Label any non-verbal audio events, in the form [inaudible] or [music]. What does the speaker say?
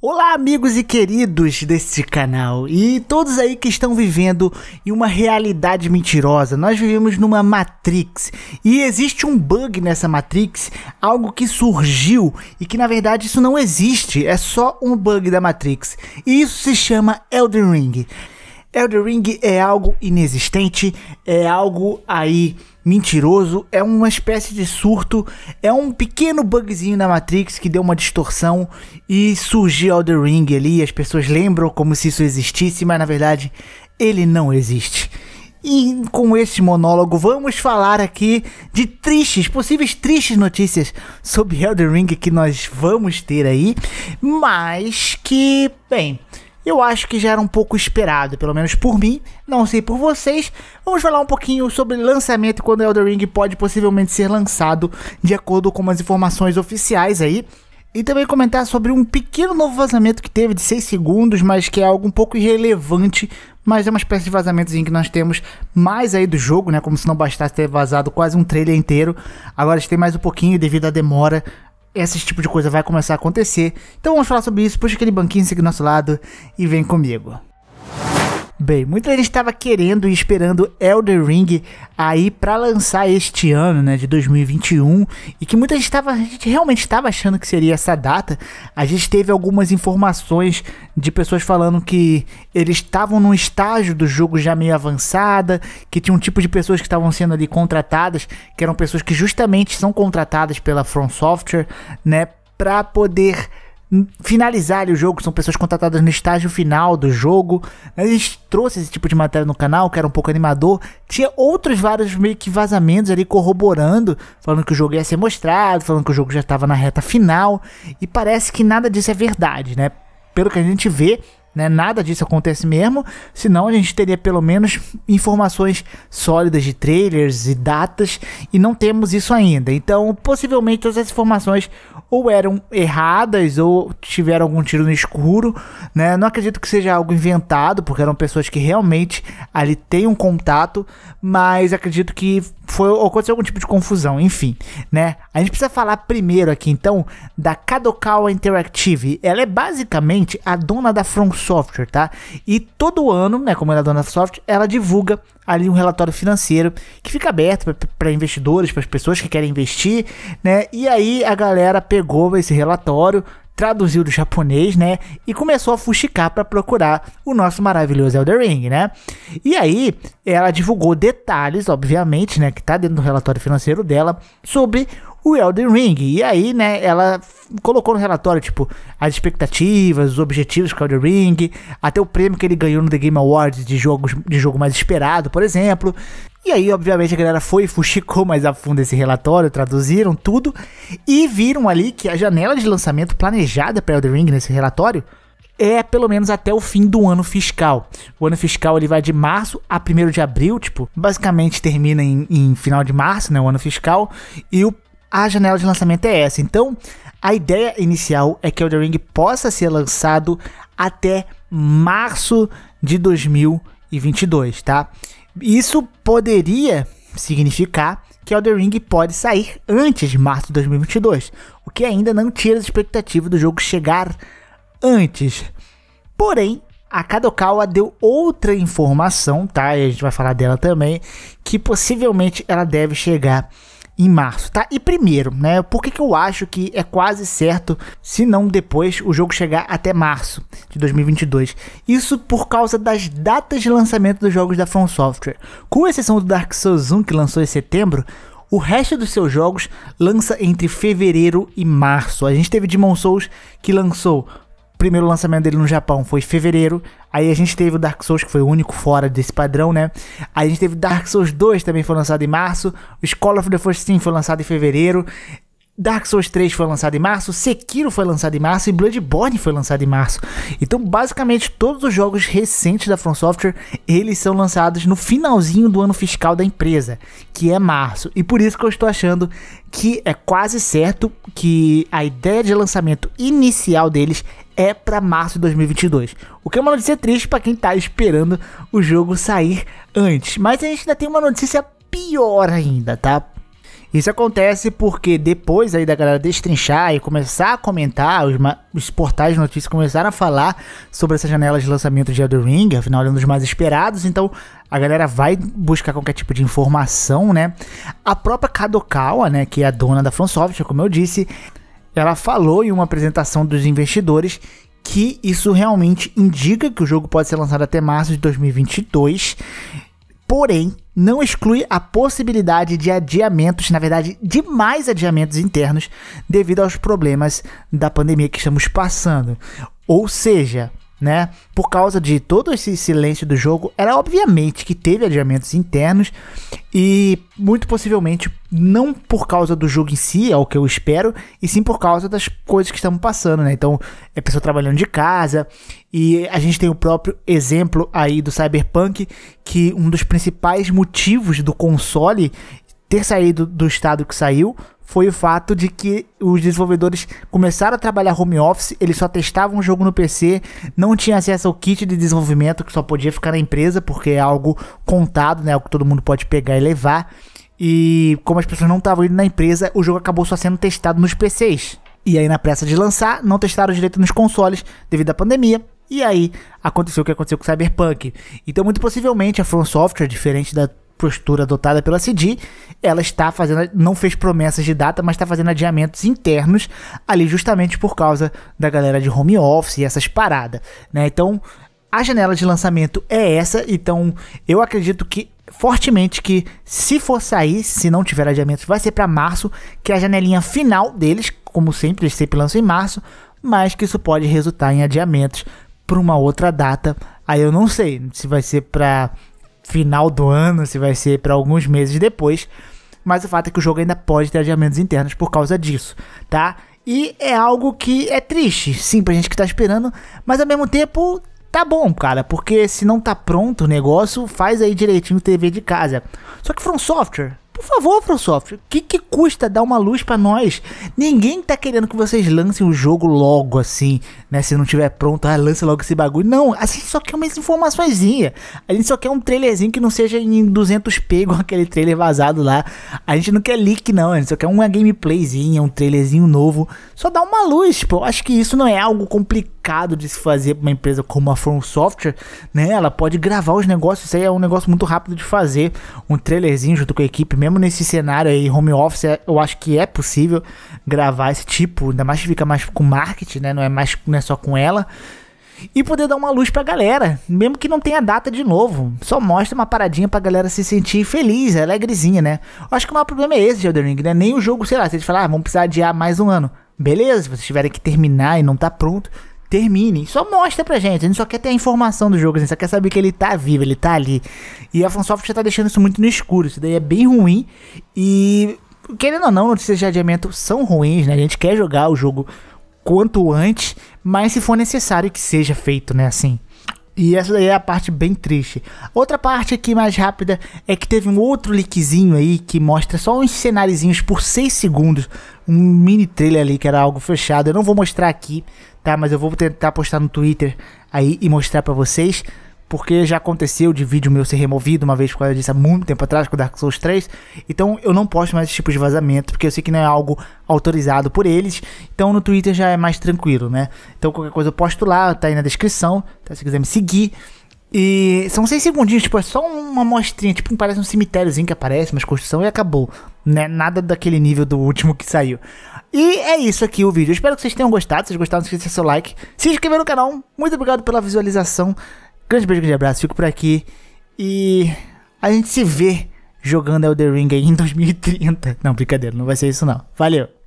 Olá, amigos e queridos deste canal e todos aí que estão vivendo em uma realidade mentirosa. Nós vivemos numa Matrix e existe um bug nessa Matrix, algo que surgiu e que na verdade isso não existe, é só um bug da Matrix. E isso se chama Elden Ring. Elden Ring é algo inexistente, é algo aí mentiroso, é uma espécie de surto, é um pequeno bugzinho na Matrix que deu uma distorção e surgiu Elden Ring ali, as pessoas lembram como se isso existisse, mas na verdade ele não existe. E com este monólogo vamos falar aqui de tristes, possíveis tristes notícias sobre Elden Ring que nós vamos ter aí, mas que, bem, eu acho que já era um pouco esperado, pelo menos por mim, não sei por vocês. Vamos falar um pouquinho sobre lançamento quando Elder Ring pode possivelmente ser lançado, de acordo com as informações oficiais aí. E também comentar sobre um pequeno novo vazamento que teve de 6 segundos, mas que é algo um pouco irrelevante, mas é uma espécie de vazamentozinho que nós temos mais aí do jogo, né? Como se não bastasse ter vazado quase um trailer inteiro. Agora a gente tem mais um pouquinho devido à demora esse tipo de coisa vai começar a acontecer. Então vamos falar sobre isso, puxa aquele banquinho aqui do nosso lado e vem comigo. Bem, muita gente estava querendo e esperando Elder Ring aí para lançar este ano, né, de 2021, e que muita gente estava, a gente realmente estava achando que seria essa data. A gente teve algumas informações de pessoas falando que eles estavam num estágio do jogo já meio avançada, que tinha um tipo de pessoas que estavam sendo ali contratadas, que eram pessoas que justamente são contratadas pela From Software, né, para poder finalizar ali o jogo, são pessoas contratadas no estágio final do jogo. A gente trouxe esse tipo de matéria no canal, que era um pouco animador. Tinha outros vários meio que vazamentos ali corroborando, falando que o jogo ia ser mostrado, falando que o jogo já estava na reta final. E parece que nada disso é verdade, né? Pelo que a gente vê, né? Nada disso acontece mesmo, senão a gente teria pelo menos informações sólidas de trailers e datas e não temos isso ainda. Então, possivelmente todas as informações ou eram erradas ou tiveram algum tiro no escuro, né? Não acredito que seja algo inventado, porque eram pessoas que realmente ali têm um contato, mas acredito que foi aconteceu algum tipo de confusão, enfim, né? A gente precisa falar primeiro aqui então da Kadokawa Interactive. Ela é basicamente a dona da From Software, tá? E todo ano, né, como ela é dona da Software, ela divulga ali um relatório financeiro que fica aberto para investidores, para as pessoas que querem investir, né? E aí a galera pegou esse relatório, traduziu do japonês, né? E começou a fuxicar para procurar o nosso maravilhoso Elder Ring, né? E aí ela divulgou detalhes, obviamente, né? Que tá dentro do relatório financeiro dela sobre o Elden Ring. E aí, né, ela colocou no relatório, tipo, as expectativas, os objetivos com o Elden Ring, até o prêmio que ele ganhou no The Game Awards de, jogos, de jogo mais esperado, por exemplo. E aí, obviamente, a galera foi fuxicou mais a fundo esse relatório, traduziram tudo e viram ali que a janela de lançamento planejada para Elden Ring nesse relatório é pelo menos até o fim do ano fiscal. O ano fiscal ele vai de março a 1 de abril, tipo, basicamente termina em, em final de março, né, o ano fiscal, e o a janela de lançamento é essa. Então, a ideia inicial é que Elden Ring possa ser lançado até março de 2022, tá? Isso poderia significar que Elden Ring pode sair antes de março de 2022, o que ainda não tira a expectativa do jogo chegar antes. Porém, a Kadokawa deu outra informação, tá? E a gente vai falar dela também, que possivelmente ela deve chegar em março, tá? E primeiro, né? Por que, que eu acho que é quase certo, se não depois, o jogo chegar até março de 2022? Isso por causa das datas de lançamento dos jogos da From Software. Com exceção do Dark Souls 1 que lançou em setembro, o resto dos seus jogos lança entre fevereiro e março. A gente teve Demon Souls que lançou primeiro lançamento dele no Japão foi em fevereiro. Aí a gente teve o Dark Souls, que foi o único fora desse padrão, né? Aí a gente teve Dark Souls 2, também foi lançado em março. O Scholar of the First Sin foi lançado em fevereiro. Dark Souls 3 foi lançado em março, Sekiro foi lançado em março e Bloodborne foi lançado em março. Então, basicamente, todos os jogos recentes da From Software, eles são lançados no finalzinho do ano fiscal da empresa, que é março. E por isso que eu estou achando que é quase certo que a ideia de lançamento inicial deles é para março de 2022. O que é uma notícia triste para quem tá esperando o jogo sair antes. Mas a gente ainda tem uma notícia pior ainda, tá? Isso acontece porque depois aí da galera destrinchar e começar a comentar, os, os portais de notícias começaram a falar sobre essa janela de lançamento de Elden Ring, afinal é um dos mais esperados, então a galera vai buscar qualquer tipo de informação, né? A própria Kadokawa, né, que é a dona da From Software, como eu disse, ela falou em uma apresentação dos investidores que isso realmente indica que o jogo pode ser lançado até março de 2022 porém não exclui a possibilidade de adiamentos, na verdade, de mais adiamentos internos devido aos problemas da pandemia que estamos passando. Ou seja, né? Por causa de todo esse silêncio do jogo, era obviamente que teve adiamentos internos e muito possivelmente não por causa do jogo em si, é o que eu espero, e sim por causa das coisas que estamos passando, né? Então, é pessoa trabalhando de casa e a gente tem o próprio exemplo aí do Cyberpunk, que um dos principais motivos do console ter saído do estado que saiu foi o fato de que os desenvolvedores começaram a trabalhar home office, eles só testavam o jogo no PC, não tinha acesso ao kit de desenvolvimento que só podia ficar na empresa, porque é algo contado, né, algo que todo mundo pode pegar e levar. E como as pessoas não estavam indo na empresa, o jogo acabou só sendo testado nos PCs. E aí na pressa de lançar, não testaram direito nos consoles devido à pandemia. E aí aconteceu o que aconteceu com o Cyberpunk. Então muito possivelmente a From Software, diferente da postura adotada pela CD, ela está fazendo, não fez promessas de data, mas está fazendo adiamentos internos ali justamente por causa da galera de home office e essas paradas, né? Então, a janela de lançamento é essa, então eu acredito que fortemente que se for sair, se não tiver adiamentos, vai ser para março, que é a janelinha final deles, como sempre, eles sempre lançam em março, mas que isso pode resultar em adiamentos para uma outra data. Aí eu não sei se vai ser para final do ano, se vai ser para alguns meses depois. Mas o fato é que o jogo ainda pode ter adiamentos internos por causa disso, tá? E é algo que é triste, sim, pra gente que tá esperando, mas ao mesmo tempo tá bom, cara, porque se não tá pronto o negócio, faz aí direitinho TV de casa. Só que From Software por favor, Microsoft, o que, que custa dar uma luz para nós? Ninguém tá querendo que vocês lancem o jogo logo assim, né? Se não tiver pronto, ah, lance logo esse bagulho. Não, a gente só quer umas informações. A gente só quer um trailerzinho que não seja em 200p igual [laughs] aquele trailer vazado lá. A gente não quer leak, não. A gente só quer uma gameplayzinha, um trailerzinho novo. Só dá uma luz, eu acho que isso não é algo complicado de se fazer pra uma empresa como a From Software, né? Ela pode gravar os negócios, isso aí é um negócio muito rápido de fazer. Um trailerzinho junto com a equipe mesmo nesse cenário aí, home office, é, eu acho que é possível gravar esse tipo, ainda mais que fica mais com marketing, né? Não é mais não é só com ela. E poder dar uma luz pra galera, mesmo que não tenha data de novo. Só mostra uma paradinha pra galera se sentir feliz, alegrezinha, né? Eu acho que o maior problema é esse de Elden Ring, né? Nem o jogo, sei lá, se eles falar, ah, vamos precisar adiar mais um ano. Beleza, se vocês tiverem que terminar e não tá pronto, termine. Só mostra pra gente. A gente só quer ter a informação do jogo, a gente só quer saber que ele tá vivo, ele tá ali. E a FromSoft já tá deixando isso muito no escuro. Isso daí é bem ruim. E, querendo ou não, notícias de adiamento são ruins, né? A gente quer jogar o jogo quanto antes, mas se for necessário que seja feito, né? Assim. E essa daí é a parte bem triste. Outra parte aqui mais rápida é que teve um outro leakzinho aí que mostra só uns cenáriozinhos por 6 segundos. Um mini trailer ali que era algo fechado. Eu não vou mostrar aqui, tá? Mas eu vou tentar postar no Twitter aí e mostrar para vocês porque já aconteceu de vídeo meu ser removido uma vez por causa disso há muito tempo atrás com Dark Souls 3. Então eu não posto mais esse tipo de vazamento, porque eu sei que não é algo autorizado por eles. Então no Twitter já é mais tranquilo, né? Então qualquer coisa eu posto lá, tá aí na descrição, tá? se quiser me seguir. E são seis segundinhos, tipo, é só uma mostrinha, tipo, parece um cemitériozinho que aparece, uma construção e acabou. Né? Nada daquele nível do último que saiu. E é isso aqui o vídeo. Eu espero que vocês tenham gostado. Se vocês gostaram, não esqueça seu like. Se inscrever no canal. Muito obrigado pela visualização. Grande beijo, grande abraço, fico por aqui. E a gente se vê jogando Elder Ring aí em 2030. Não, brincadeira, não vai ser isso não. Valeu!